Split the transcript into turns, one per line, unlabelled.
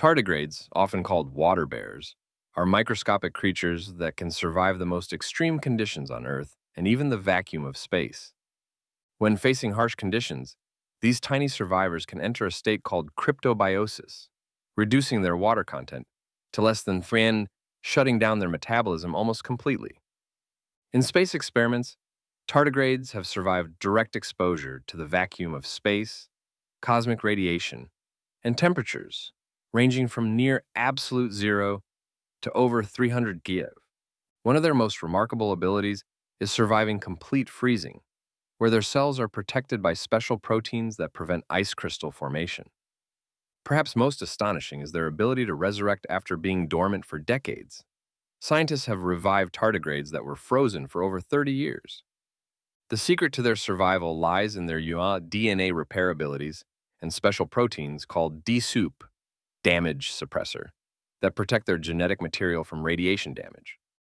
Tardigrades, often called water bears, are microscopic creatures that can survive the most extreme conditions on Earth and even the vacuum of space. When facing harsh conditions, these tiny survivors can enter a state called cryptobiosis, reducing their water content to less than 3 shutting down their metabolism almost completely. In space experiments, tardigrades have survived direct exposure to the vacuum of space, cosmic radiation, and temperatures ranging from near absolute zero to over 300 GeV. One of their most remarkable abilities is surviving complete freezing, where their cells are protected by special proteins that prevent ice crystal formation. Perhaps most astonishing is their ability to resurrect after being dormant for decades. Scientists have revived tardigrades that were frozen for over 30 years. The secret to their survival lies in their DNA repair abilities and special proteins called DSUP, damage suppressor, that protect their genetic material from radiation damage.